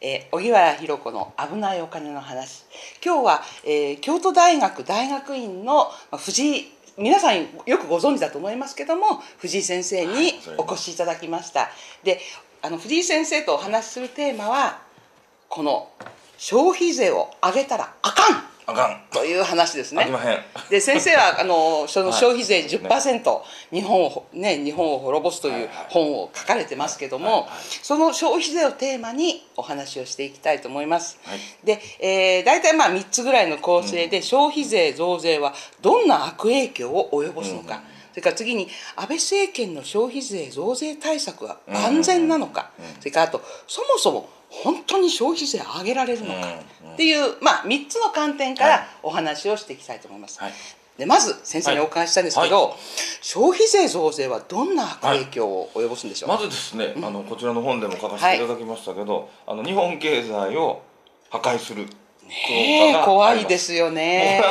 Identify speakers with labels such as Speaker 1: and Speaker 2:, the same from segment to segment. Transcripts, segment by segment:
Speaker 1: えー、荻原博子の危ないお金の話。今日は、えー、京都大学大学院の藤井皆さんよくご存知だと思いますけども藤井先生にお越しいただきました、はい、であの藤井先生とお話しするテーマはこの消費税を上げたらあかん
Speaker 2: あかん。
Speaker 1: という話ですね。
Speaker 2: で
Speaker 1: 先生は あのその消費税10%、はい、日本をね日本を滅ぼすという本を書かれてますけども、その消費税をテーマにお話をしていきたいと思います。はい、で、えー、大体まあ3つぐらいの構成で、消費税増税はどんな悪影響を及ぼすのか。うんそれから次に安倍政権の消費税増税対策は万全なのか、それからあとそもそも本当に消費税上げられるのか。っていう、まあ、3つの観点からお話をしていきたいと思います。はい、でまず先生にお伺いしたいんですけど、はい。はい、消費税増税はどんな悪影響を及ぼすんでしょう？
Speaker 2: まずですね、うん、あのこちらの本でも書かせていただきましたけど、あの日本経済を破壊する
Speaker 1: ね怖いですよね。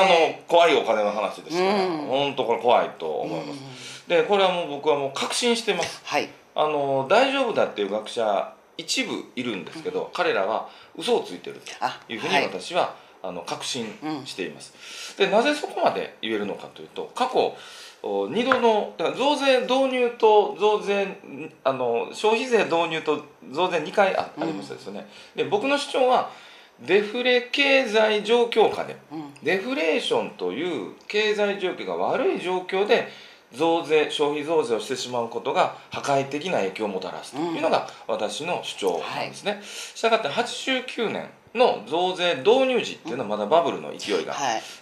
Speaker 2: これあの怖いお金の話ですから、うん、本当これ怖いと思います、うん、でこれはもう僕はもう確信してます、はい、あの大丈夫だっていう学者一部いるんですけど、彼らは嘘をついてるというふうに私は、あの確信しています、でなぜそこまで言えるのかというと過去2度の増税導入と増税あの消費税導入と増税2回あ,、ありましたですよね。で僕の主張はデフレ経済状況下で、デフレーションという経済状況が悪い状況で増税消費増税をしてしまうことが破壊的な影響をもたらすというのが私の主張なんですね。したがって89年の増税導入時っていうのはまだバブルの勢いが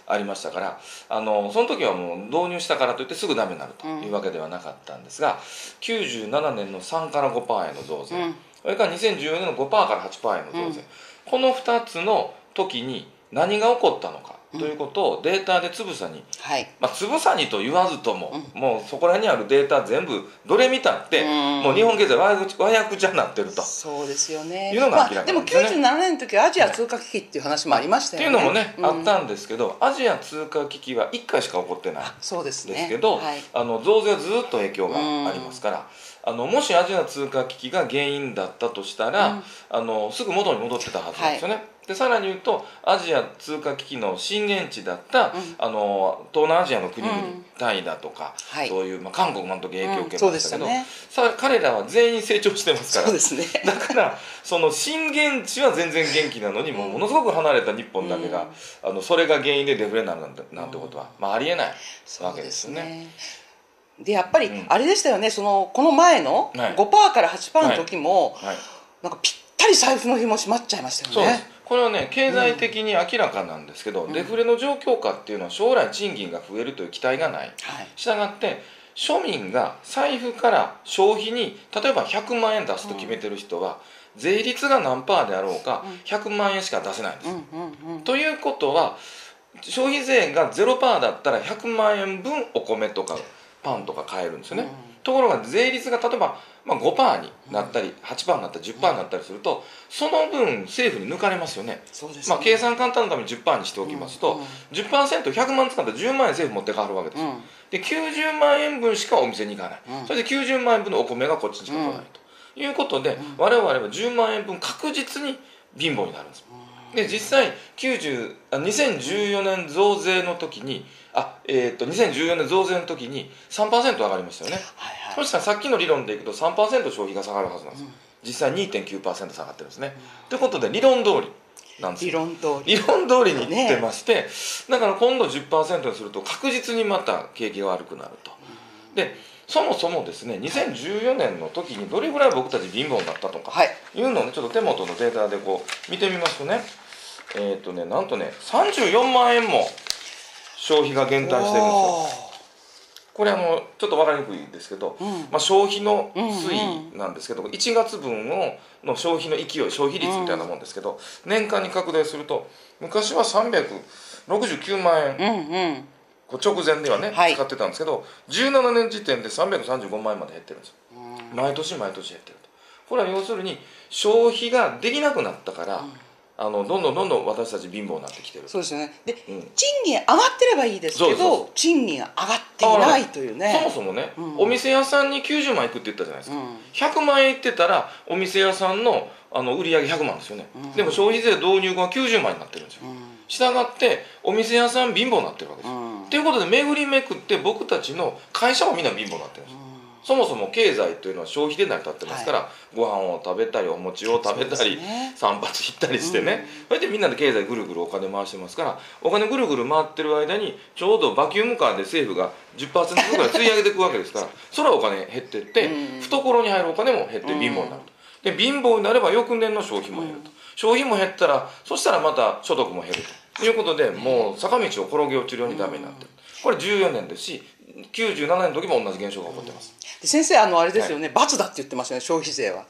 Speaker 2: ありましたから、あのその時はもう導入したからといってすぐダメになるというわけではなかったんですが97年の3から5%への増税、それから2014年の5%から8%への増税、この2つの時に何が起こったのかということをデータでつぶさに、はい、まあ、つぶさにと言わずとも、うん、もうそこら辺にあるデータ全部どれ見たって、うん、もう日本経済和訳じゃなってると。
Speaker 1: そうですよね。
Speaker 2: いうのが明らか
Speaker 1: で、ね,、でも97年の時はアジア通貨危機っていう話もありましたよ
Speaker 2: ね、っていうのもね、うん、あったんですけどアジア通貨危機は1回しか起こってない
Speaker 1: そうです,、
Speaker 2: ですけど、はい、あの増税はずっと影響がありますから、あのもしアジア通貨危機が原因だったとしたら、あのすぐ元に戻ってたはずなんですよね、はい。でさらに言うとアジア通貨危機の震源地だった、うん、あの東南アジアの国々、うん、タイだとか、はい、そういう、まあ、韓国もあの時影響を受けましたけど、うんね、さ彼らは全員成長してますから。
Speaker 1: そうです、ね、
Speaker 2: だからその震源地は全然元気なのに、もうものすごく離れた日本だけが、あのそれが原因でデフレになるなんてなんてことは、まあ、ありえないわけですよね。
Speaker 1: でやっぱりあれでしたよね、そのこの前の5%から8%の時も、なんかぴったり財布の紐閉まっちゃいましたよね。
Speaker 2: これはね経済的に明らかなんですけど、うん、デフレの状況下っていうのは将来賃金が増えるという期待がない、はい、したがって庶民が財布から消費に例えば100万円出すと決めてる人は、うん、税率が何パーであろうか、100万円しか出せないんです、ということは消費税が0%だったら100万円分お米とかパンとか買えるんですよね、ところが税率が例えばまあ、5%になったり8%になったり10%になったりするとその分政府に抜かれますよね。ね、まあ、計算簡単のために10%にしておきますと、うん。うん、10%100 万使ったら10万円政府持って帰るわけです、うん、で90万円分しかお店に行かない、うん、それで90万円分のお米がこっちにしか来ないということで、我々は10万円分確実に貧乏になるんです。で実際90あ2014年増税の時にあ、えー、と2014年増税の時に3%上がりましたよね、はいはい、そしたらさっきの理論でいくと3%消費が下がるはずなんです、うん、実際2.9%下がってるんですね、うん、ということで理論通りなんです
Speaker 1: 理論通
Speaker 2: り。理論通りにいってまして、ね、だから今度10%にすると確実にまた景気が悪くなると、うん、でそもそもですね2014年の時にどれぐらい僕たち貧乏だったとかい。うのをねちょっと手元のデータでこう見てみますとね。えっ、ー、とねなんとね34万円も消費が減退してるんですよ。これあのちょっと分かりにくいですけど、うん、まあ、消費の推移なんですけど、うんうん、1月分をの消費の勢い消費率みたいなもんですけど、うん、年間に拡大すると昔は369万円、うんうん。直前ではね、はい、使ってたんですけど17年時点で335万円まで減ってるんですよ、毎年毎年減ってると。これは要するに消費ができなくなったから、あのどんどんどんどん私たち貧乏になってきてる。
Speaker 1: そうですよね。で、うん、賃金上がってればいいですけど賃金が上がっていないというね。
Speaker 2: そもそもね、うん、お店屋さんに90万いくって言ったじゃないですか、うん、100万円いってたらお店屋さんのあの売り上げ100万ですよね、でも消費税導入後は90万になってるんですよ、したがってお店屋さん貧乏になってるわけですよ、ということで巡りめくって僕たちの会社もみんな貧乏になってるんですよ、そもそも経済というのは消費で成り立ってますから、はい、ご飯を食べたりお餅を食べたり、ね、散髪行ったりしてね、それでみんなで経済ぐるぐるお金回してますからお金ぐるぐる回ってる間にちょうどバキュームカーで政府が10%ぐらい吸い上げていくわけですからそれはお金減ってって、懐に入るお金も減って貧乏になると。で貧乏になれば翌年の消費も減ると、消費も減ったらそしたらまた所得も減るということでもう坂道を転げ落ちるようにダメになってる。これ14年ですし97年の時も同じ現象が起こってます、
Speaker 1: 先生あのあれですよね、はい、罰だって言ってましたね消費税は。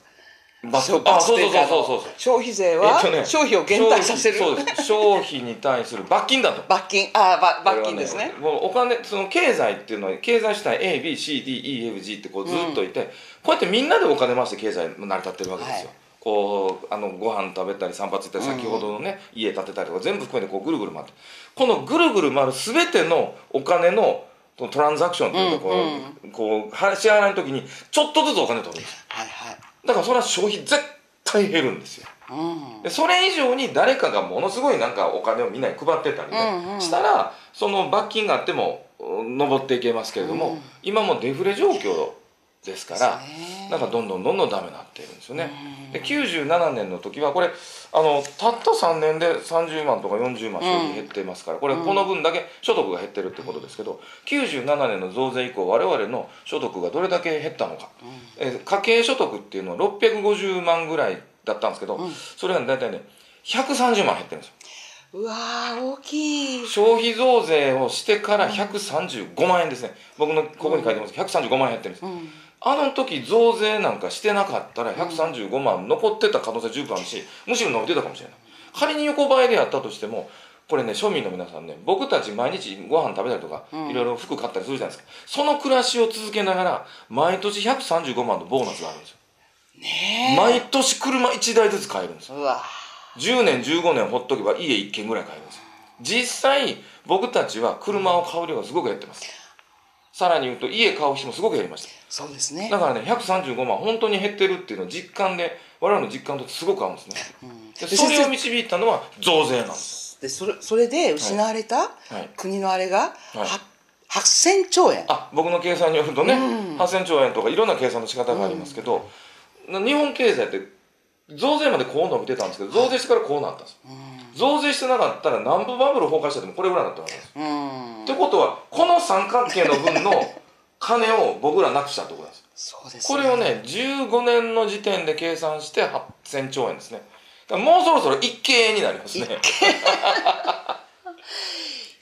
Speaker 2: 罰。あそうそうそうそう。
Speaker 1: 消費税は、ね、消費を減退させる。
Speaker 2: そうです。消費に対する罰金だと。
Speaker 1: 罰金。ああ罰金ですね、ね、
Speaker 2: もうお金その経済っていうのは経済主体 ABCDEFG ってこうずっといて、うん、こうやってみんなでお金回して経済成り立ってるわけですよ、はい。こうあのご飯食べたり散髪行ったり先ほどのね、うん、家建てたりとか全部含めてこうぐるぐる回って。このぐるぐる回る全てのお金のトランザクションというかこう、うん、こう支払いの時にちょっとずつお金取るんです、はいはい、だからそれは消費絶対減るんですよ、うん、でそれ以上に誰かがものすごいなんかお金をみんなに配ってたりね、うんうん、したらその罰金があっても上っていけますけれども、うん、今もデフレ状況ですからなんかどんどんどんどんダメになっているんですよね。で97年の時はこれあのたった3年で30万とか40万消費減ってますからこれこの分だけ所得が減ってるってことですけど97年の増税以降我々の所得がどれだけ減ったのか、え家計所得っていうのは650万ぐらいだったんですけど、それが大体ね130万減ってるんですよ。
Speaker 1: うわ大きい。
Speaker 2: 消費増税をしてから135万円ですね。僕のここに書いてます。135万円減ってるんです、うんあの時増税なんかしてなかったら135万残ってた可能性十分あるしむしろ伸びてたかもしれない。仮に横ばいでやったとしてもこれね庶民の皆さんね僕たち毎日ご飯食べたりとか、いろいろ服買ったりするじゃないですか。その暮らしを続けながら毎年135万のボーナスがあるんですよ。ね毎年車1台ずつ買えるんですよ。うわ。10年15年ほっとけば家1軒ぐらい買えるんですよ。実際僕たちは車を買う量がすごく減ってます。さらに言うと家買う人もすごく減りました
Speaker 1: そうですね。
Speaker 2: だからね135万本当に減ってるっていうのを実感で我々の実感とすごく合うんですね、うん、でそれを導いたのは増税なんです
Speaker 1: でそれそれで失われた国のあれが、はい。はい8000兆円。
Speaker 2: あ僕の計算によるとね、うん、8000兆円とかいろんな計算の仕方がありますけど、うん、日本経済って増税までこう伸びてたんですけど増税してからこうなったんです、うん。増税してなかったら南部バブル崩壊しててもこれぐらいだったわけです。ってことはこの三角形の分の金を僕らなくしたってことなんです。そうです、ね、これをね15年の時点で計算して8000兆円ですね。もうそろそろ一景になりますね。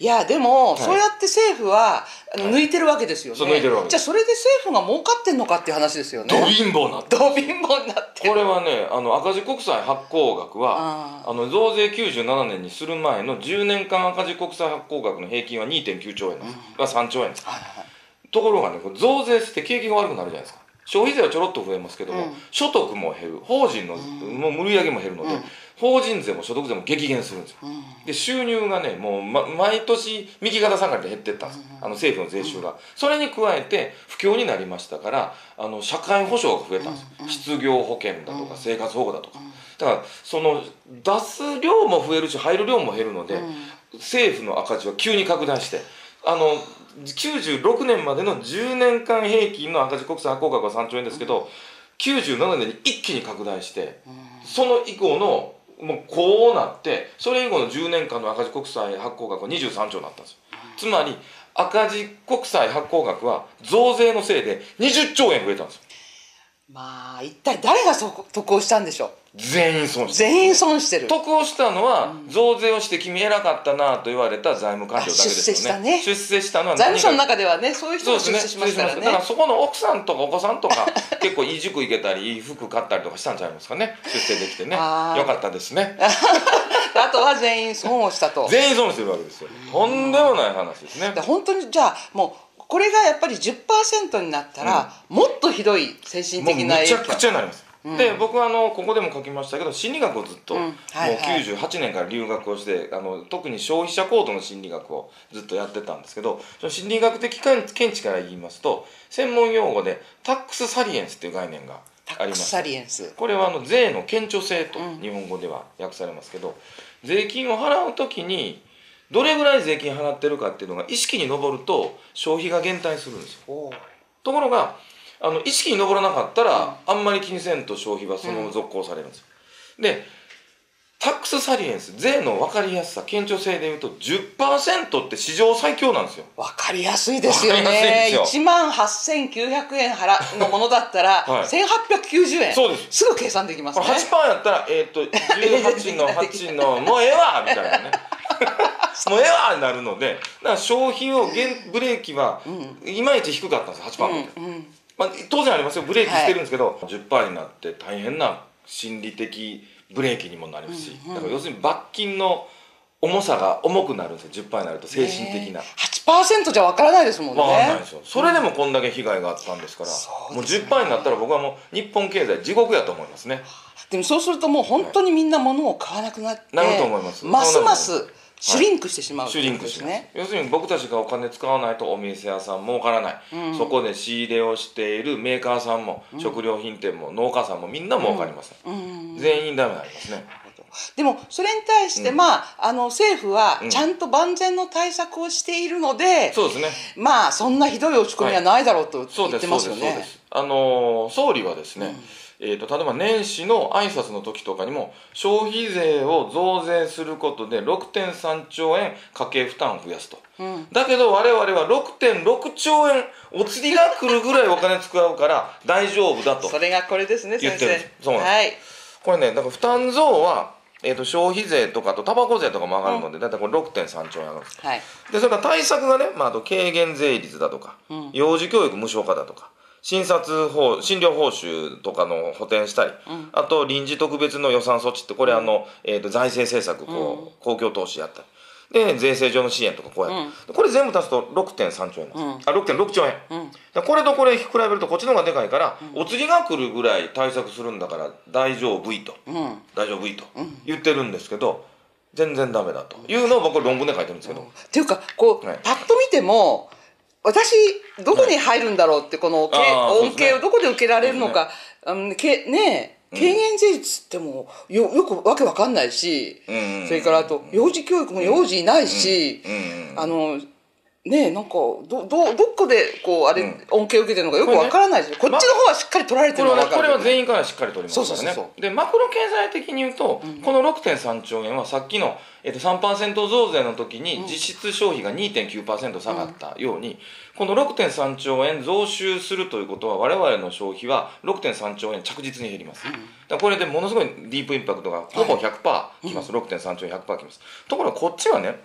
Speaker 1: いやでも、はい、そうやって政府は抜いてるわけですよね、はい、じゃあそれで政府が儲かってんのかっていう話ですよね。
Speaker 2: ど貧乏な
Speaker 1: ってど貧乏になって
Speaker 2: これはねあの赤字国債発行額はあの増税97年にする前の10年間赤字国債発行額の平均は2.9兆円です、うん、が3兆円です、はいはい、ところがね増税して景気が悪くなるじゃないですか。消費税はちょろっと増えますけども、うん、所得も減る。法人の、うん、もう売り上げも減るので、うん、法人税も所得税も激減するんですよ、で収入がねもう、ま、毎年右肩下がりで減ってったんです、あの政府の税収が、それに加えて不況になりましたからあの社会保障が増えたんです、失業保険だとか生活保護だとか、だからその出す量も増えるし入る量も減るので、政府の赤字は急に拡大してあの96年までの10年間平均の赤字国債発行額は3兆円ですけど、97年に一気に拡大して、その以降のもうこうなってそれ以後の10年間の赤字国債発行額は23兆になったんですよ。つまり赤字国債発行額は増税のせいで20兆円増えたんですよ。
Speaker 1: まあ一体誰がそ得をしたんでしょう？
Speaker 2: 全員損して
Speaker 1: る。全員損してる。
Speaker 2: 得をしたのは、増税をして君偉かったなと言われた財務官僚だけですよね。出世したね。
Speaker 1: 出世したのは財務省の中ではねそういう人が出世しますからね、ね、
Speaker 2: だからそこの奥さんとかお子さんとか結構いい塾行けたりいい服買ったりとかしたんちゃいますかね。出世できてね。よかったですね。
Speaker 1: あとは全員損をしたと。
Speaker 2: 全員損してるわけですよ。とんでもない話ですね。
Speaker 1: 本当にじゃあもうこれがやっぱり10%になったら、うん、もっとひどい精神的な
Speaker 2: 影響。めちゃくちゃなりますで僕はあのここでも書きましたけど心理学をずっと、もう98年から留学をしてあの特に消費者行動の心理学をずっとやってたんですけどその心理学的見地から言いますと専門用語でタックスサリエンスっていう概念があります。
Speaker 1: サリエンス。
Speaker 2: これはあの税の顕著性と日本語では訳されますけど、税金を払う時にどれぐらい税金払ってるかっていうのが意識に上ると消費が減退するんですよ。ところがあの意識に上らなかったら、あんまり気にせんと消費はそのまま続行されるんですよ、でタックスサリエンス税の分かりやすさ顕著性でいうと10%って史上最強なんですよ。
Speaker 1: 分かりやすいですよね。1万8900円払のものだったら、はい、1890円。
Speaker 2: そうです。
Speaker 1: すぐ計算できますね。
Speaker 2: これ8%やったらえっ、ー、と18の8のもうええわみたいなね。もうええわになるのでだから消費をブレーキはいまいち低かったんです8%って、うんうん、まあ、当然ありますよ。ブレーキしてるんですけど、はい、10%になって大変な心理的ブレーキにもなるし、うんうん、だから要するに罰金の重さが重くなるんですよ。10%になると精神的な、
Speaker 1: 8%じゃ分からないですもんね。分
Speaker 2: からないですよ。それでもこんだけ被害があったんですから、うん、もう10%になったら僕はもう日本経済地獄やと思いますね。
Speaker 1: でもそうするともう本当にみんな物を買わなくなって、
Speaker 2: なると思います。
Speaker 1: ますますシュリンクしてしまう、
Speaker 2: はい、シュリンクします、要するに僕たちがお金使わないとお店屋さん儲からない、うん、そこで仕入れをしているメーカーさんも、うん、食料品店も農家さんもみんな儲かりません、うん、全員ダメになりますね。
Speaker 1: でもそれに対して、まああの政府はちゃんと万全の対策をしているので、
Speaker 2: そうですね。
Speaker 1: まあそんなひどい落ち込みはないだろうと言ってますよね、
Speaker 2: あの総理はですね、えーと、例えば年始の挨拶の時とかにも消費税を増税することで6.3兆円家計負担を増やすと、うん、だけど我々は6.6兆円お釣りが来るぐらいお金使うから大丈夫だと。
Speaker 1: それがこれですね
Speaker 2: 先生。そうなんです、はい、これねだから負担増はえーと、消費税とかとタバコ税とかも上がるので、うん、だいたいこれ6.3兆円上がるんです、はい、でそれから対策がね、まあ、あと軽減税率だとか、うん、幼児教育無償化だとか診察報診療報酬とかの補填したり、うん、あと臨時特別の予算措置ってこれあの、えーと、財政政策こう、公共投資やったり。で税制上の支援とかこうやって、これ全部足すと6.3兆円なん。です、あ6.6兆円、これとこれ比べるとこっちの方がでかいから、お釣りが来るぐらい対策するんだから大丈夫いと、大丈夫いと。言ってるんですけど全然ダメだと。いうのを僕論文で書いてるんですけど、
Speaker 1: っていうかこう、パッと見ても私どこに入るんだろうってこの恩恵をどこで受けられるのか、ね。けね軽減税率ってもよよくわけわかんないし、それからあと幼児教育も幼児いないし、あのねなんかどどどこでこうあれ、恩恵を受けてるのかよくわからないですよこっちの方はしっかり取られてるの
Speaker 2: がこれは全員からしっかり取りますからね。でマクロ経済的に言うと、この6.3兆円はさっきの、えっと、3%増税の時に実質消費が2.9%下がったように、この6.3兆円増収するということは我々の消費は6.3兆円着実に減ります、だこれでものすごいディープインパクトがほぼ100%きます、はい、6.3兆円100%きます。ところがこっちはね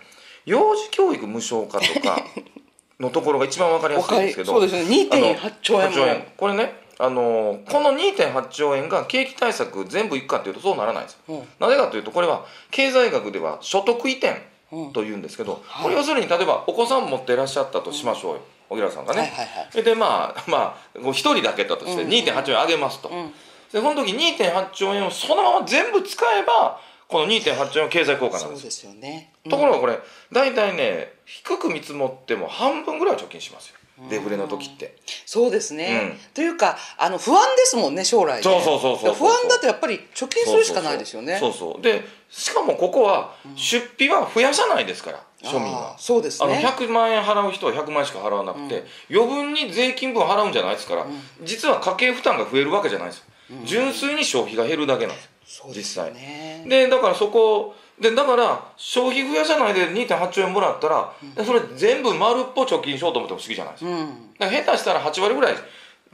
Speaker 2: 幼児教育無償化とかのところが一番分かりやすいんですけど。
Speaker 1: そうですね。2.8兆円兆円。
Speaker 2: これねあのこの2.8兆円が景気対策全部いくかというとそうならないんですよ、うん、なぜかというとこれは経済学では所得移転というんですけど、うん。はい、これ要するに例えばお子さん持っていらっしゃったとしましょうよ、小平さんがね、はいはいはい、でまあまあ1人だけだとして2.8兆円上げますと、うん、でこの時2.8兆円をそのまま全部使えばこの2.8兆円は経済効果なんです。
Speaker 1: そうですよね、
Speaker 2: うん、ところがこれ大体ね低く見積もっても半分ぐらい貯金しますよ。デフレの時って。
Speaker 1: そうですね、うん、というかあの不安ですもんね将来、ね、
Speaker 2: そうそうそうそう
Speaker 1: 不安だとやっぱり貯金するしかないですよね。
Speaker 2: そうそうでしかもここは出費は増やさないですから、うん、庶民は。
Speaker 1: そうですね。
Speaker 2: あの100万円払う人は100万円しか払わなくて、うん、余分に税金分払うんじゃないですから、実は家計負担が増えるわけじゃないです。よ、純粋に消費が減るだけなんです実際でだからそこでだから消費増やさないで2.8兆円もらったら、うん、それ全部丸っぽ貯金しようと思っても不思議じゃないですか,、うん、だから下手したら8割ぐらい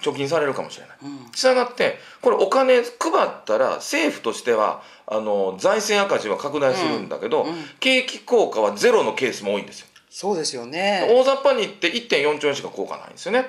Speaker 2: 貯金されるかもしれない、うん、したがってこれお金配ったら政府としてはあの財政赤字は拡大するんだけど、うん、景気効果はゼロのケースも多いんですよ。
Speaker 1: そうですよね。
Speaker 2: 大雑把に言って1.4兆円しか効果ないんですよね、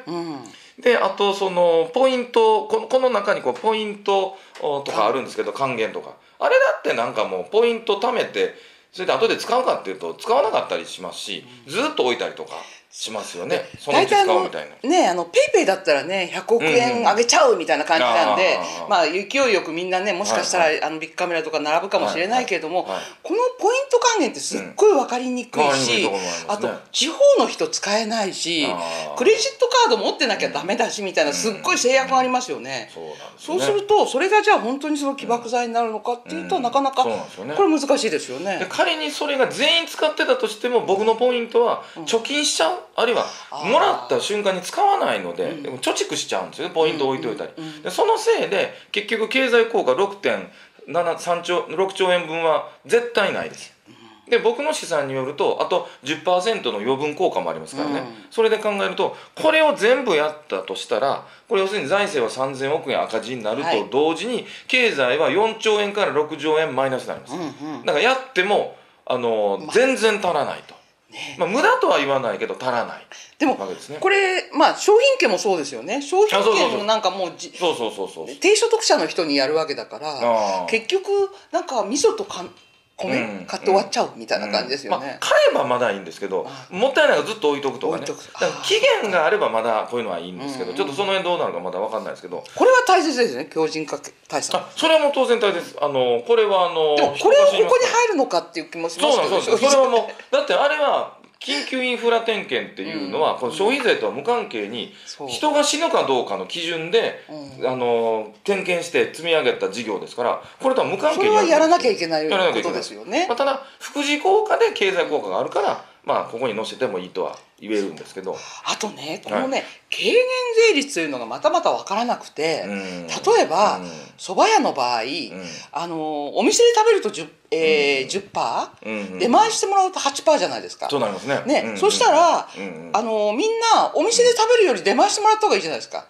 Speaker 2: であとそのポイントこのこの中にこうポイントとかあるんですけど還元とか。あれだってなんかもうポイント貯めてそれで後で使うかっていうと使わなかったりしますしずっと置いたりとか。しますよね。そのうち使おうみたいな。
Speaker 1: ねあのペイペイだったらね100億円あげちゃうみたいな感じなんで、うんうん、まあ勢いよくみんなねもしかしたら、はいはい、あのビックカメラとか並ぶかもしれないけれども、はいはい、このポイント還元ってすっごい分かりにくいし、うんね、あと地方の人使えないしクレジットカード持ってなきゃダメだしみたいなすっごい制約がありますよね、うん、そう、ね、するとそれがじゃあ本当にその起爆剤になるのかっていうと、なかなかこれ難しいですよね。
Speaker 2: 仮にそれが全員使ってたとしても僕のポイントは貯金しちゃうあるいはもらった瞬間に使わないので、うん、貯蓄しちゃうんですよポイント置いといたり、でそのせいで結局経済効果6.73兆6兆円分は絶対ないです。で僕の試算によるとあと10%の余分効果もありますからね、うん、それで考えるとこれを全部やったとしたらこれ要するに財政は3000億円赤字になると同時に、経済は4兆円から6兆円マイナスになります、うんうん、だからやってもあの全然足らないと。ね、まあ、無駄とは言わないけど足らない
Speaker 1: でも、ね、これ、まあ、商品券もそうですよね。商品券もなんかもう
Speaker 2: そうそうそうそう。
Speaker 1: 低所得者の人にやるわけだから結局なんか味噌とか米買って終わっちゃうみたいな感じですよね、まあ、
Speaker 2: 買えばまだいいんですけどもったいないからずっと置いとくとかね。期限があればまだこういうのはいいんですけどちょっとその辺どうなるかまだ分かんないですけど。
Speaker 1: これは大切ですね強靭化対策。
Speaker 2: それはもう当然大切。あのこれはあの
Speaker 1: でもこれはここに入るのかっていう気もしますけ
Speaker 2: ど。そうなんですそれはもう だってあれは緊急インフラ点検っていうのは、この消費税とは無関係に、人が死ぬかどうかの基準で、あの点検して積み上げた事業ですからこれとは無関係に
Speaker 1: やらなきゃいけない。ことですよね、
Speaker 2: まあ、ただ副次効果で経済効果があるからまあここに載せてもいいとは言えるんですけど。
Speaker 1: あとねこのね、はい、軽減税率というのがまたまた分からなくて、例えばそば、屋の場合、あのお店で食べると10、えー、10%、出前してもらうと8%じゃないですか。
Speaker 2: そうなりますね。
Speaker 1: ね、そしたら、あのみんなお店で食べるより出前してもらった方がいいじゃないですか、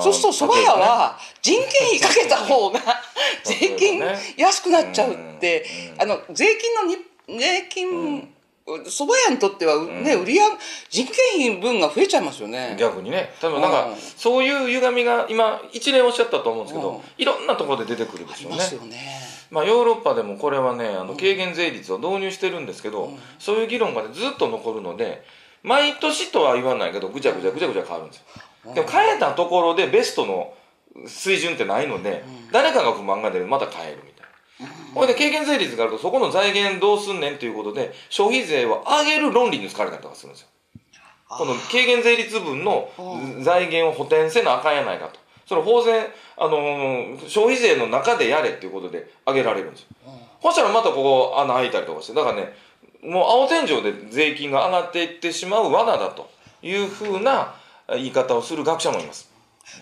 Speaker 1: そうするとそば屋は人件費かけた方が 税金安くなっちゃうって、あの税金のに税金、蕎麦屋にとってはね、うん、売り上げ人件費分が増えちゃいますよね。
Speaker 2: 逆にね。多分なんか、うん、そういう歪みが今一例おっしゃったと思うんですけど、うん、いろんなところで出てくるでしょうね。まあ、ヨーロッパでもこれはねあの軽減税率を導入してるんですけど、そういう議論が、ね、ずっと残るので毎年とは言わないけどぐちゃぐちゃぐちゃぐちゃ変わるんですよ。でも変えたところでベストの水準ってないので、誰かが不満が出る。また変えるみたいなほいで軽減税率があるとそこの財源どうすんねんということで消費税を上げる論理に使われたりとかするんですよ。この軽減税率分の財源を補填せなあかんやないかと。その法税、あのー、消費税の中でやれっていうことで上げられるんですよ。そしたらまたここ穴開いたりとかしてだからねもう青天井で税金が上がっていってしまう罠だというふうな言い方をする学者もいます。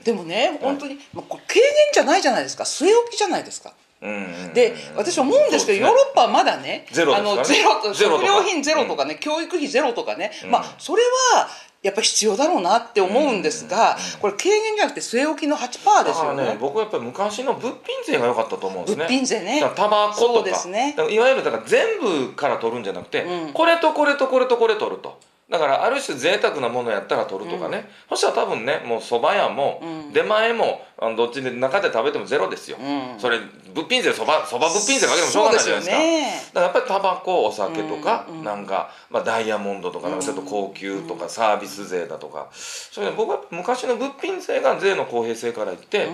Speaker 1: でもね本当に、まあ、軽減じゃないじゃないですか。据え置きじゃないですかで私思うんですけど、ヨーロッパはまだね
Speaker 2: ゼロ、
Speaker 1: あのゼロ食料品ゼロとかね、教育費ゼロとかね、まあそれはやっぱり必要だろうなって思うんですが、これ軽減じゃなくて据え置きの8%ですよね。ね
Speaker 2: 僕はやっぱり昔の物品税が良かったと思うんですね。
Speaker 1: 物品税ね。
Speaker 2: タバコとか、ね、いわゆるだから全部から取るんじゃなくて、これとこれとこれとこれ取るとだからある種贅沢なものやったら取るとかね、うん、そしたら多分ねもう蕎麦屋も出前もどっちで中で食べてもゼロですよ、うん、それ物品税そばそば物品税かけてもしょうがないじゃないですか、ね、だからやっぱりタバコお酒とか、うん、なんか、まあ、ダイヤモンドとかなんかちょっと高級とか、サービス税だとか。それ僕は昔の物品税が税の公平性から言って、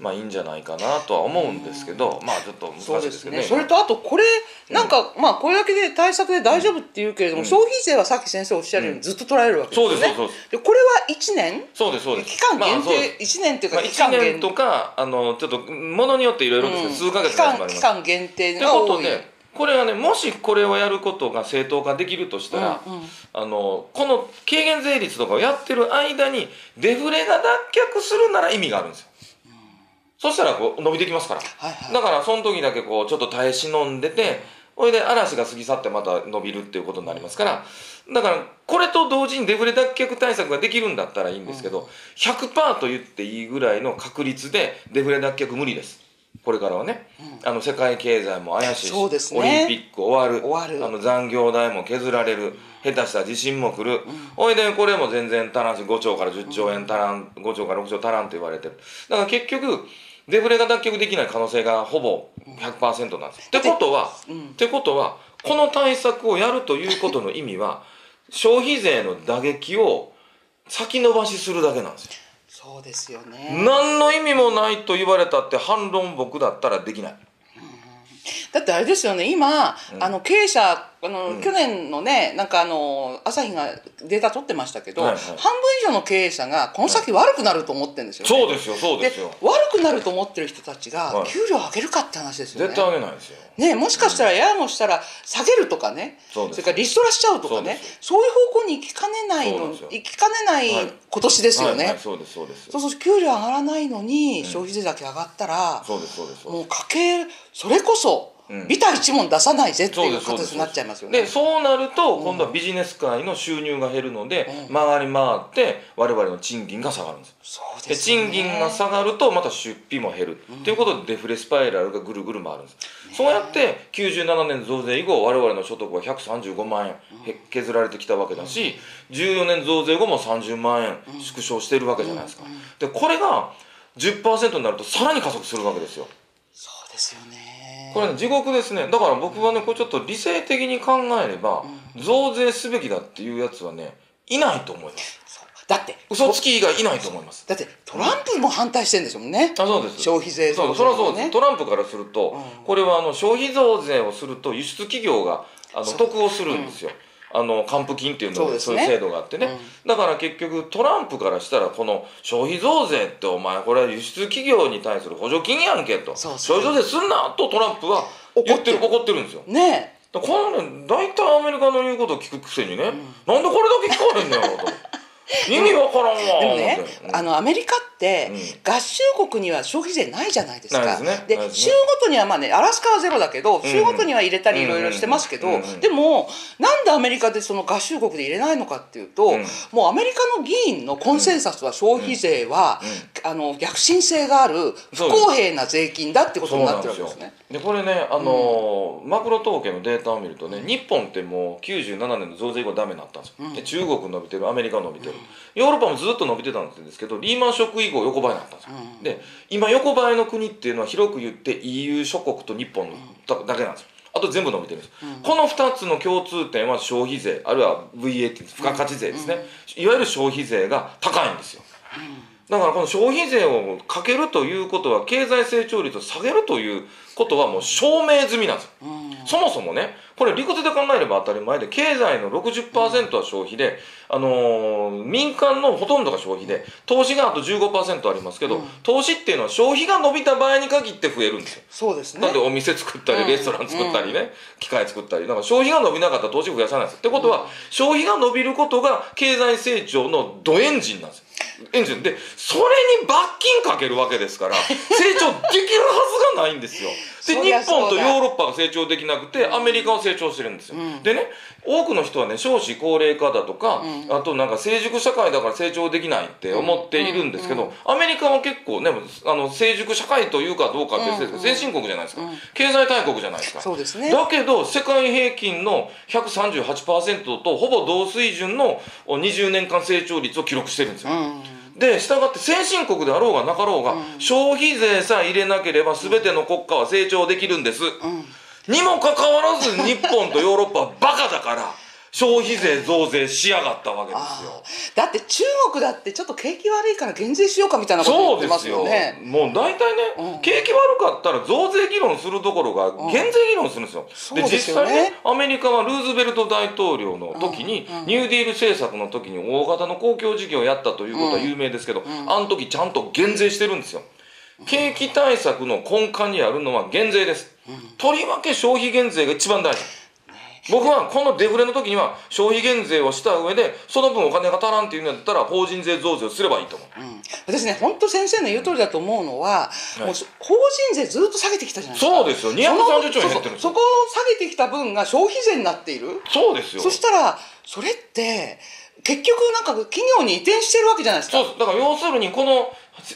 Speaker 2: まあいいんじゃないかなとは思うんですけど、まあちょっと難しいですけどね。
Speaker 1: それとあとこれなんか、まあこれだけで対策で大丈夫っていうけれども、消費税はさっき先生おっしゃるようにずっと取られるわけですね、そうですそうです。でこれは1年？
Speaker 2: そうですそうです。
Speaker 1: 期間限定、まあ、1年っていうか
Speaker 2: 期間限定、まあ、1年とかあのちょっとものによっていろいろですけど、数か月
Speaker 1: が期間限定が多い。
Speaker 2: これはねもしこれをやることが正当化できるとしたら、うんうん、あのこの軽減税率とかをやってる間にデフレが脱却するなら意味があるんですよ、うん、そしたらこう伸びてきますから、はいはい、だからその時だけこうちょっと耐え忍んでて、それで嵐が過ぎ去ってまた伸びるっていうことになりますからだからこれと同時にデフレ脱却対策ができるんだったらいいんですけど100%と言っていいぐらいの確率でデフレ脱却無理です。これからはね、あの世界経済も怪しいし、ね、オリンピック終わる。終わる。あの残業代も削られる。下手したら地震も来る、ほ、いでこれも全然足らんし5兆から10兆円足らん、5兆から6兆足らんと言われてる。だから結局デフレが脱却できない可能性がほぼ100%なんです。ってことは、ってことはこの対策をやるということの意味は消費税の打撃を先延ばしするだけなんですよ。
Speaker 1: そうですよね。
Speaker 2: 何の意味もないと言われたって反論僕だったらできない
Speaker 1: だってあれですよね今、うん、あの経営者あの、うん、去年のねなんかあの朝日がデータ取ってましたけど、はいはい、半分以上の経営者がこの先悪くなると思ってるんですよ、
Speaker 2: ね、そうですよそうですよ。
Speaker 1: 悪くなると思ってる人たちが給料上げるかって話ですよ
Speaker 2: ね、絶対上げないですよ。
Speaker 1: ねもしかしたらややもしたら下げるとかね、それからリストラしちゃうとかね。そういう方向に行きかねないの行きかねない今年ですよね、はいはい、
Speaker 2: そうですそうです。
Speaker 1: そうそう給料上がらないのに消費税だけ上がったら、
Speaker 2: そうですそうです。
Speaker 1: もう家計それこそビタ一文出さないぜっていう形になっちゃいますよね。
Speaker 2: でそうなると今度はビジネス界の収入が減るので、回り回って我々の賃金が下がるんです
Speaker 1: そうで
Speaker 2: す、ね、賃金が下がるとまた出費も減る、うん、ということでデフレスパイラルがぐるぐる回るんです、ね、そうやって97年増税以後我々の所得は135万円削られてきたわけだし、うん、14年増税後も30万円縮小してるわけじゃないですか、でこれが10%になるとさらに加速するわけですよ。
Speaker 1: そうですよね
Speaker 2: これね地獄ですね。だから僕はねこれちょっと理性的に考えれば、増税すべきだっていうやつはねいないと思います。
Speaker 1: だって
Speaker 2: 嘘つき以外いないと思います。
Speaker 1: だってトランプも反対してるんですもんね、
Speaker 2: あそうです。
Speaker 1: 消費税
Speaker 2: 増税、ね、それはそうです。トランプからすると、うん、これはあの消費増税をすると輸出企業があの得をするんですよ、うんあの還付金っていうのでそういう制度があってね、うん、だから結局トランプからしたらこの消費増税ってお前これは輸出企業に対する補助金やんけと。消費増税すんなとトランプは言ってる怒ってるんですよ。
Speaker 1: ね
Speaker 2: このね大体アメリカの言うことを聞くくせにね、うん、なんでこれだけ聞かへんねやろと 意味わからんわ。で
Speaker 1: もね、うん、あのアメリカって、合衆国には消費税ないじゃないですか。で、ね、州ごとにはまあねアラスカはゼロだけど、州ごとには入れたりいろいろしてますけど、でもなんでアメリカでその合衆国で入れないのかっていうと、もうアメリカの議員のコンセンサスは消費税は、あの逆進性がある不公平な税金だってことになってるわけですね。
Speaker 2: でこれねあのマクロ統計のデータを見るとね日本ってもう97年の増税以降ダメになったんですよ、で中国伸びてるアメリカ伸びてる、ヨーロッパもずっと伸びてたんですけどリーマンショック以降横ばいになったんですよ、うん、で今横ばいの国っていうのは広く言って EU 諸国と日本だけなんですよ。あと全部伸びてるんです、うん、この2つの共通点は消費税あるいは VAT 付加価値税ですね、いわゆる消費税が高いんですよ、だからこの消費税をかけるということは経済成長率を下げるということはもう証明済みなんです、うん、そもそもねこれ理屈で考えれば当たり前で経済の60%は消費で、あのー、民間のほとんどが消費で投資があと15%ありますけど、うん、投資っていうのは消費が伸びた場合に限って増えるんですよ。
Speaker 1: そうですね。
Speaker 2: だってお店作ったりレストラン作ったりね、うん、機械作ったりだから消費が伸びなかったら投資増やさないですってことは、消費が伸びることが経済成長のドエンジンなんですエンジン。でそれに罰金かけるわけですから 成長できるはずがないんですよ。で日本とヨーロッパが成長できなくてアメリカは成長してるんですよ、うん、でね多くの人はね少子高齢化だとか、うん、あとなんか成熟社会だから成長できないって思っているんですけど、アメリカは結構ねあの成熟社会というかどうかって別ですけど、先進国じゃないですか、経済大国じゃないですか。
Speaker 1: そうですね。
Speaker 2: だけど世界平均の138%とほぼ同水準の20年間成長率を記録してるんですよ、で従って先進国であろうがなかろうが、うん、消費税さえ入れなければ全ての国家は成長できるんです、うん、にもかかわらず日本とヨーロッパはバカだから消費税増税しやがったわけですよ。
Speaker 1: だって中国だってちょっと景気悪いから減税しようかみたいなこと言ってますよね。
Speaker 2: もう大体ね、うん、景気悪かったら増税議論するところが減税議論するんですよ、うん、で、ね、実際ねアメリカはルーズベルト大統領の時に、うん、ニューディール政策の時に大型の公共事業をやったということは有名ですけど、あの時ちゃんと減税してるんですよ。景気対策の根幹にあるのは減税です、とりわけ消費減税が一番大事僕はこのデフレの時には消費減税をした上でその分お金が足らんっていうんだったら法人税増税をすればいいと思う、うん、
Speaker 1: 私ね本当先生の言う通りだと思うのは、はい、もう法人税ずっと下げてきたじゃないです
Speaker 2: か。そうですよ。230兆円減ってる
Speaker 1: そこを下げてきた分が消費税になっている。
Speaker 2: そうですよ。
Speaker 1: そしたらそれって結局なんか企業に移転してるわけじゃないですか。
Speaker 2: そうだから要するにこの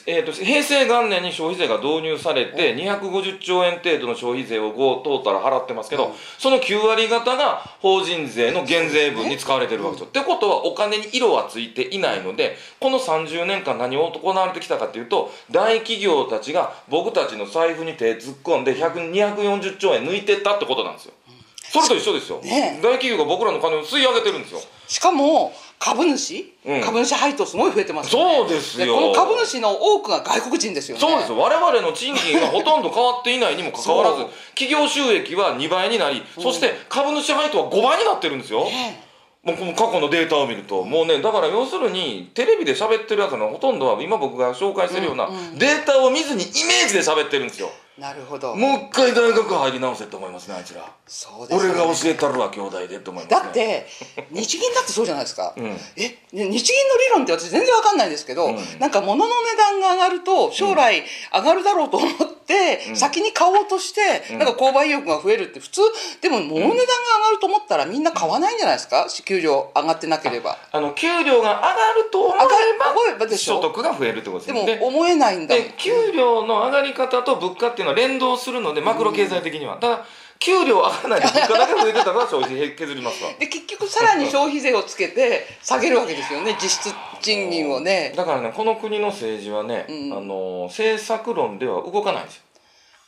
Speaker 2: えーと、平成元年に消費税が導入されて250兆円程度の消費税を5トータル払ってますけど、うん、その9割方が法人税の減税分に使われてるわけですよ。ってことはお金に色はついていないのでこの30年間何を行われてきたかというと大企業たちが僕たちの財布に手突っ込んで240兆円抜いてったってことなんですよ。それと一緒ですよ、ね、大企業が僕らの金を吸い上げてるんですよ。
Speaker 1: しかも株主、うん、株主配当すごい増えてますよ
Speaker 2: ね。そうですよ。
Speaker 1: この株主の多くが外国人ですよね。
Speaker 2: そうです。我々の賃金がほとんど変わっていないにもかかわらず企業収益は2倍になり、そして株主配当は5倍になってるんですよ、ね。もうこの過去のデータを見ると、もうね、だから要するに、テレビで喋ってるやつのほとんどは、今僕が紹介してるような、データを見ずにイメージで喋ってるんですよ。
Speaker 1: なるほど。
Speaker 2: もう一回大学入り直せと思いますねあいつら。そうです、ね、俺が教えたるわ兄弟でと思います、
Speaker 1: ね、だって 日銀だってそうじゃないですか、うん、え日銀の理論って私全然わかんないんですけど、うん、なんか物の値段が上がると将来上がるだろうと思って先に買おうとして、うん、なんか購買意欲が増えるって普通でも物の値段が上がると思ったらみんな買わないんじゃないですか？給料上がってなければ。
Speaker 2: あの給料が上がると思えば所得が増えるってことです
Speaker 1: ね。でも思えないんだ
Speaker 2: で給料の上がり方と物価っていうのは連動するのでマクロ経済的には、ただ給料上がらないで物価だけ増えてたら消費税削りますわ。
Speaker 1: で結局さらに消費税をつけて下げるわけですよね実質賃金をね。
Speaker 2: だからねこの国の政治はね、うん、あの政策論では動かないんですよ。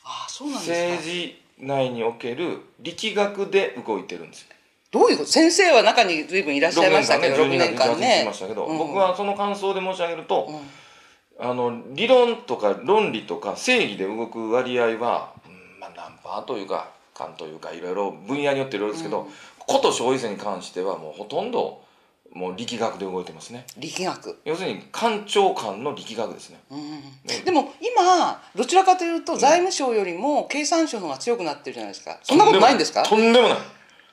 Speaker 1: ああそうなんです
Speaker 2: か。政治内における力学で動いてるんですよ。
Speaker 1: どういうこと？先生は中に随分いらっしゃいましたけど6年間ね
Speaker 2: ましたけど、うん、僕はその感想で申し上げると、うんあの理論とか論理とか正義で動く割合は、うんまあ、何パーというか感というかいろいろ分野によっていろいろですけど、うん、こと消費税に関してはもうほとんどもう力学で動いてますね。
Speaker 1: 力学。
Speaker 2: 要するに官庁間の力学ですね、う
Speaker 1: ん、でも今どちらかというと財務省よりも経産省の方が強くなってるじゃないですか。そんなことないんですか？
Speaker 2: とんでもない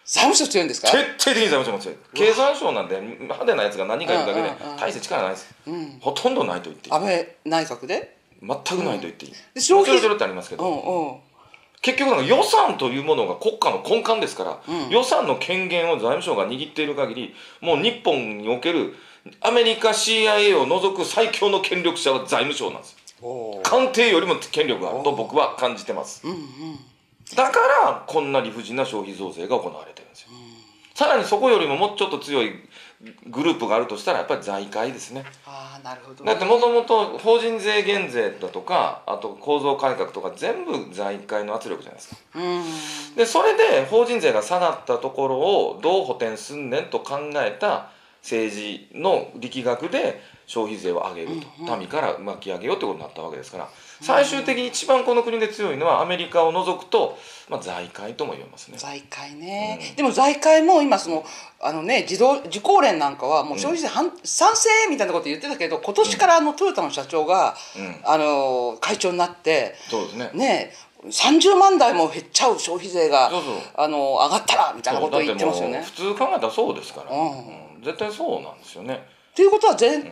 Speaker 1: 財務省強いんですか？
Speaker 2: 徹底的に財務省も強い。経産省なんて派手なやつが何かいるだけで大して力ないです、うん、ほとんどないと言っていい。
Speaker 1: 安倍内閣で？
Speaker 2: 全くないと言っていい、うん、で消費税ってありますけど、うんうん、結局なんか予算というものが国家の根幹ですから、うん、予算の権限を財務省が握っている限りもう日本におけるアメリカ CIA を除く最強の権力者は財務省なんです。官邸よりも権力があると僕は感じてます、うんうんだからこんな理不尽な消費増税が行われてるんですよ、さらにそこよりももうちょっと強いグループがあるとしたらやっぱり財界ですね。
Speaker 1: ああなるほど、
Speaker 2: ね、だってもともと法人税減税だとかあと構造改革とか全部財界の圧力じゃないですか。でそれで法人税が下がったところをどう補填すんねんと考えた政治の力学で消費税を上げると、民から巻き上げようってことになったわけですから最終的に一番この国で強いのはアメリカを除くと、まあ、財界とも言えますね。
Speaker 1: 財界ね、うん、でも財界も今そのあのね自動自公連なんかはもう消費税反、うん、賛成みたいなこと言ってたけど今年からあのトヨタの社長が、うん、あの会長になって
Speaker 2: そうですね。
Speaker 1: ね30万台も減っちゃう消費税があの上がったらみたいなことを言ってますよね。
Speaker 2: 普通考えたらそうですから、うん。絶対そうなんですよね
Speaker 1: ということは全、うん、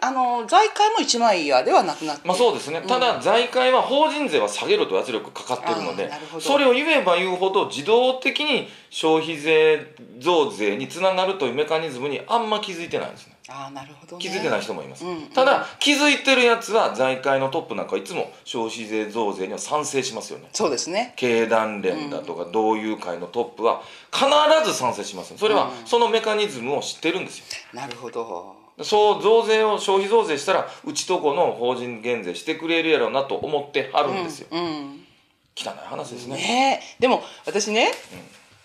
Speaker 1: あの財界も一枚岩ではなくなって
Speaker 2: まあそうですね、うん、ただ財界は法人税は下げろと圧力かかってるのでそれを言えば言うほど自動的に消費税増税につながるというメカニズムにあんま気づいてないんですね。
Speaker 1: あなるほど、
Speaker 2: ね、気づいてない人もいます、うん、ただ気づいてるやつは財界のトップなんかいつも消費税増税には賛成しますよね。
Speaker 1: そうですね。
Speaker 2: 経団連だとか同友会のトップは必ず賛成します。それはそのメカニズムを知ってるんですよ、
Speaker 1: なるほど
Speaker 2: そう増税を消費増税したらうちとこの法人減税してくれるやろうなと思ってはるんですよ、うんうん、汚い話ですね。
Speaker 1: ね。でも私ね、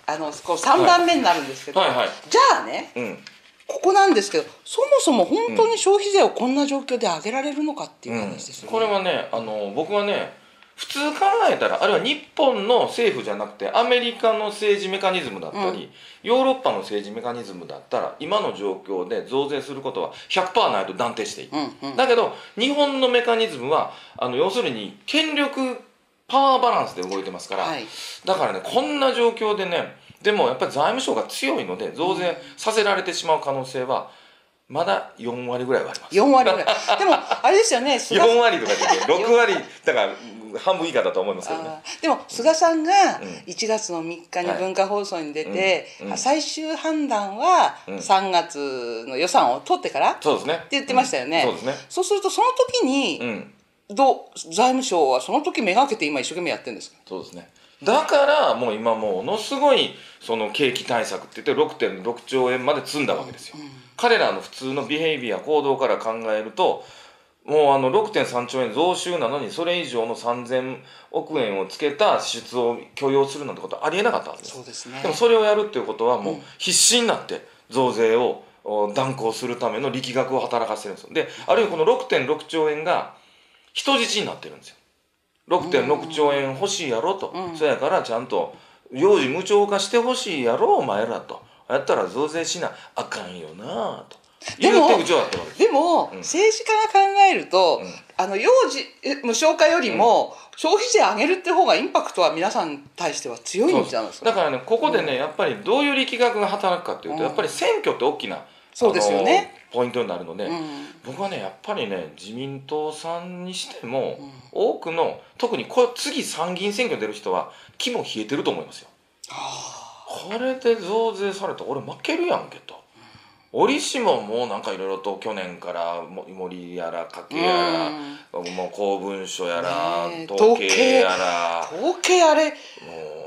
Speaker 1: うん、あのこう3番目になるんですけど、はい。はいはい、じゃあね、うん、ここなんですけどそもそも本当に消費税をこんな状況で上げられるのかっていう話ですよ
Speaker 2: ね、これはねあの僕はね普通考えたらあるいは日本の政府じゃなくてアメリカの政治メカニズムだったり、うん、ヨーロッパの政治メカニズムだったら今の状況で増税することは100%ないと断定していい、うんうん、だけど日本のメカニズムはあの要するに権力パワーバランスで動いてますから、はい、だからねこんな状況でねでもやっぱり財務省が強いので増税させられてしまう可能性は、まだ4割ぐらいはあります。
Speaker 1: 4割ぐらい。でもあれですよね
Speaker 2: 4割とかで6割だから半分以下だと思いますけどね
Speaker 1: でも菅さんが1月の3日に文化放送に出て、最終判断は3月の予算を取ってから
Speaker 2: そうですね。
Speaker 1: って言ってましたよね、
Speaker 2: そうですね。
Speaker 1: そうするとその時に、どう財務省はその時めがけて今一生懸命やってるんですか？
Speaker 2: そうですね。だからもう今ものすごいその景気対策って言って6.6兆円まで積んだわけですよ、うん、彼らの普通のビヘイビア行動から考えるともうあの6.3兆円増収なのにそれ以上の3000億円をつけた支出を許容するなんてことはありえなかったんです。
Speaker 1: そうですね。
Speaker 2: でもそれをやるっていうことはもう必死になって増税を断行するための力学を働かせてるんですよ。であるいはこの6.6兆円が人質になってるんですよ。6.6兆円欲しいやろと、うん、そやからちゃんと幼児無償化してほしいやろお前らとやったら増税しなあかんよなと。
Speaker 1: でもでも、うん、政治家が考えると、うん、あの幼児無償化よりも、消費税上げるって方がインパクトは皆さんに対しては強いんじゃないですか？
Speaker 2: だからねここでね、やっぱりどういう力学が働くかっていうと、やっぱり選挙って大きな
Speaker 1: そうですよね。
Speaker 2: ポイントになるので、うん、僕はねやっぱりね自民党さんにしても、うん、多くの特にこ次参議院選挙出る人は気も冷えてると思いますよ。これで増税されたら俺負けるやんけと。折しももうなんかいろいろと去年から森やら家計やら、うん、もう公文書やら、ね、統計やら。
Speaker 1: 統計あれも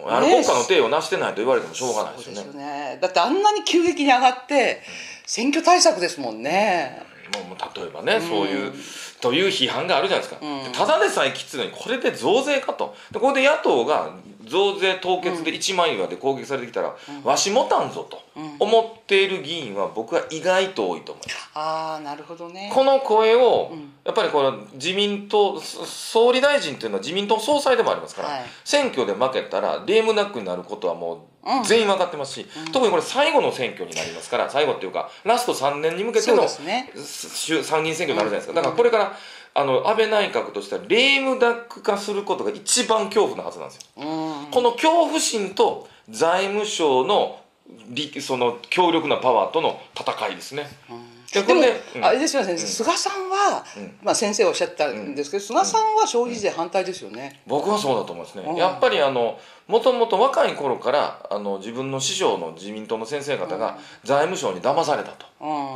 Speaker 2: うあれ国家の体をなしてないと言われてもしょうがないですよね。よ
Speaker 1: ね。だってあんなに急激に上がって、選挙対策ですもんね。
Speaker 2: もう例えばね、そういうという批判があるじゃないですか、うん、ただでさえきついのにこれで増税かと。でこれで野党が増税凍結で1万円で攻撃されてきたら、うん、わしもたんぞと思っている議員は僕は意外と多いと思います、
Speaker 1: ああなるほどね。
Speaker 2: この声を、やっぱりこの自民党総理大臣というのは自民党総裁でもありますから、はい、選挙で負けたらレームナックになることはもう全員分かってますし、うん、特にこれ最後の選挙になりますから最後っていうかラスト3年に向けての、ね、参議院選挙になるじゃないですか。だからこれからあの安倍内閣としてはレームダック化することが一番恐怖なはずなんですよ。この恐怖心と財務省のその強力なパワーとの戦いですね。
Speaker 1: でも、うん、あれですよね、菅さんは、まあ、先生おっしゃったんですけど、菅さんは消費税反対ですよね、
Speaker 2: 僕はそうだと思いますね、やっぱりあのもともと若い頃からあの自分の師匠の自民党の先生方が財務省に騙されたと、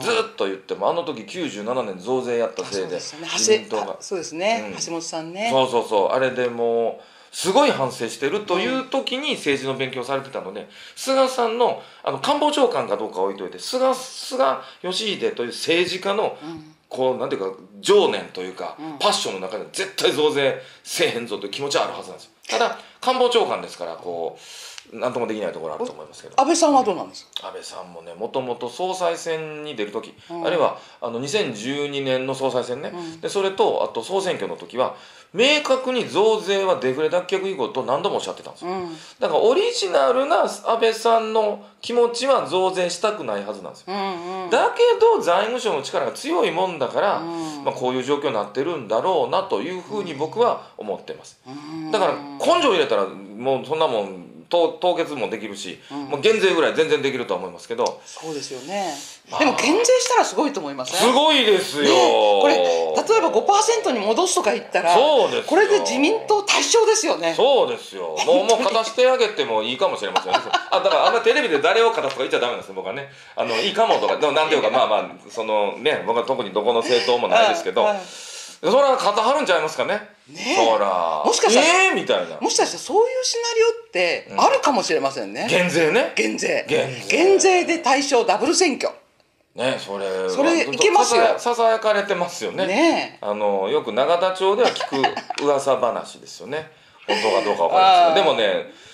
Speaker 2: ずっと言ってもあの時97年増税やったせいで
Speaker 1: 自民党が。そうですね、橋本さんね。
Speaker 2: そうそうそう。あれでもうすごい反省してるという時に政治の勉強されてたので、菅さんのあの官房長官かどうか置いといて菅菅義偉という政治家の、こうなんていうか情念というか、パッションの中で絶対増税せえへんぞという気持ちはあるはずなんですよ。ただ官房長官ですからこう何ともできないところあると思いますけど。
Speaker 1: 安倍さんはどうなんです
Speaker 2: か？安倍さんもねもともと総裁選に出る時、うん、あるいはあの2012年の総裁選ね、うん、でそれとあと総選挙の時は明確に増税はデフレ脱却以降と何度もおっしゃってたんですよ、うん、だからオリジナルな安倍さんの気持ちは増税したくないはずなんですよ、うんうん、だけど財務省の力が強いもんだから、まあ、こういう状況になってるんだろうなというふうに僕は思ってます、だから根性入れたらもうそんなもん凍凍結もできるし、うん、もう減税ぐらい全然できるとは思いますけど。
Speaker 1: そうですよね、まあ、でも減税したらすごいと思いますね
Speaker 2: すごいですよ、ね、
Speaker 1: これ例えば5%に戻すとか言ったらそうですこれで自民党対象ですよね。
Speaker 2: そうですよ。もうもう勝たしてあげてもいいかもしれませんね。あだからあんまテレビで誰を勝たすとか言っちゃダメなんです僕はね。あのいいかもとかでもなんていうかまあまあそのね僕は特にどこの政党もないですけど、はいそれは肩張るんちゃいますかね。ねそら。
Speaker 1: もしかしたら、
Speaker 2: えー、みたいな。
Speaker 1: もしかしたらそういうシナリオってあるかもしれませんね、
Speaker 2: うん、減税ね。
Speaker 1: 減税。減税。で対象ダブル選挙。
Speaker 2: ねそれ
Speaker 1: それいけますよ。
Speaker 2: ささやかれてますよね。
Speaker 1: ね
Speaker 2: あのよく永田町では聞く噂話ですよね。本当かどうかわかりません でもね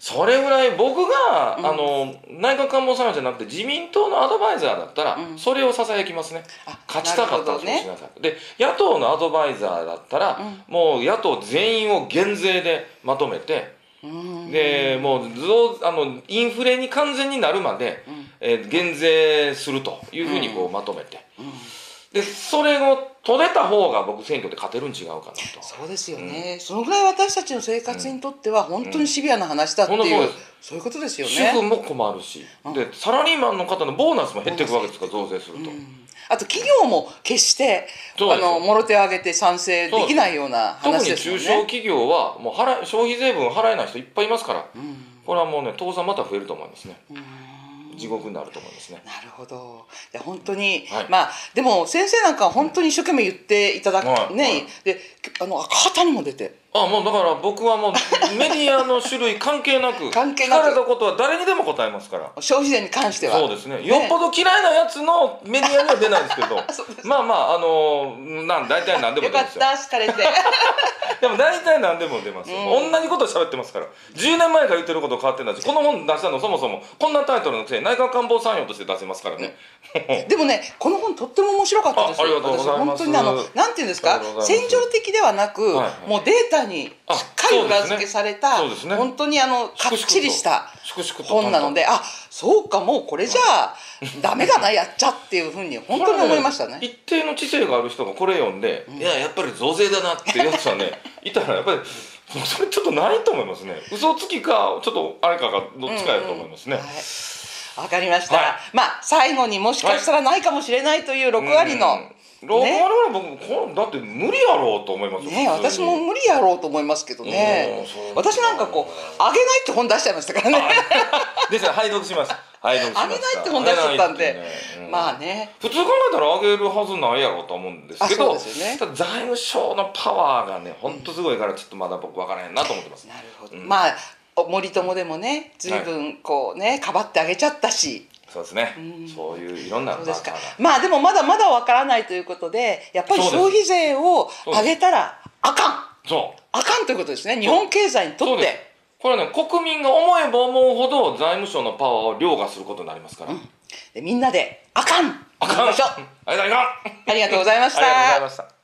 Speaker 2: それぐらい僕が、うん、あの内閣官房参与じゃなくて自民党のアドバイザーだったら、うん、それをささやきますね。勝ちたかったらそうしなさい、ね、で野党のアドバイザーだったら、うん、もう野党全員を減税でまとめてでもうあのインフレに完全になるまで、えー、減税するというふうにこうまとめて。でそれを取れた方が僕選挙で勝てるん違うかなと。
Speaker 1: そうですよね、うん、そのぐらい私たちの生活にとっては本当にシビアな話だっていう、うん。うん、そういうことですよね。
Speaker 2: 主婦も困るし。でサラリーマンの方のボーナスも減っていくわけですから増税すると、
Speaker 1: あと企業も決してあのもろ手を挙げて賛成できないような話ですよね。
Speaker 2: 特に中小企業はもう払消費税分払えない人いっぱいいますから、これはもうね倒産また増えると思いますね、地獄になると思いますね。
Speaker 1: なるほど。いや本当に、はい、まあでも先生なんかは本当に一生懸命言っていただく、はい、ね、はい、であの赤旗にも出て。
Speaker 2: ああもうだから僕はもうメディアの種類関係なく
Speaker 1: 関係なく。
Speaker 2: 聞かれたことは誰にでも答えますから。
Speaker 1: 消費税に関しては。
Speaker 2: そうですね。よっぽど嫌いなやつのメディアには出ないですけど。まあまああのなん大体何でも
Speaker 1: 出ますよ。よかった好かれて。
Speaker 2: でも大体何でも出ますよ、うん、同じこと喋ってますから。10年前から言ってること変わってないしこの本出したのそもそもこんなタイトルのくせに内閣官房参与として出せますからね、
Speaker 1: でもねこの本とっても面白かったです
Speaker 2: よ。ありがとうございます。本当に
Speaker 1: あのなんていうんですか戦場的ではなく、はいはい、もうデータにしっかり裏付けされた、ねね、本当にあのかっちりした本なのであそうかもうこれじゃあダメだなやっちゃっていうふうに本当に思いましたね。
Speaker 2: 一定の知性がある人がこれ読んで、うん、いややっぱり増税だなってやつはね いたらやっぱりそれちょっとないと思いますね。嘘つきかちょっとあれかがどっちかやと思いますね、うん。うんはい。
Speaker 1: わかりました、はい、まあ最後にもしかしたらないかもしれないという6割の、はい
Speaker 2: 6割は僕こだって無理やろうと思います
Speaker 1: ね私も無理やろうと思いますけどね。私なんかこう「あげない」って本出しちゃいましたからね。
Speaker 2: ですね拝読します。拝読しま
Speaker 1: あげないって本出しちゃったんで、まあね。
Speaker 2: 普通考えたらあげるはずないやろうと思うんですけど、ね、財務省のパワーがね本当すごいからちょっとまだ僕分からへんなと思ってます、
Speaker 1: なるほど、うん、まあ森友でもね随分こうね、はい、かばってあげちゃったし
Speaker 2: そうですね、うん、そういういろんなそう
Speaker 1: ですか。まあでもまだまだわからないということでやっぱり消費税を上げたらあかん。
Speaker 2: そう。
Speaker 1: あかんということですね。日本経済にとって。
Speaker 2: これね国民が思えば思うほど財務省のパワーを凌駕することになりますから、うん、
Speaker 1: でみんなであかん。
Speaker 2: あかん。あ
Speaker 1: りがとうございました。ありがとうございました